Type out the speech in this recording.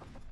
you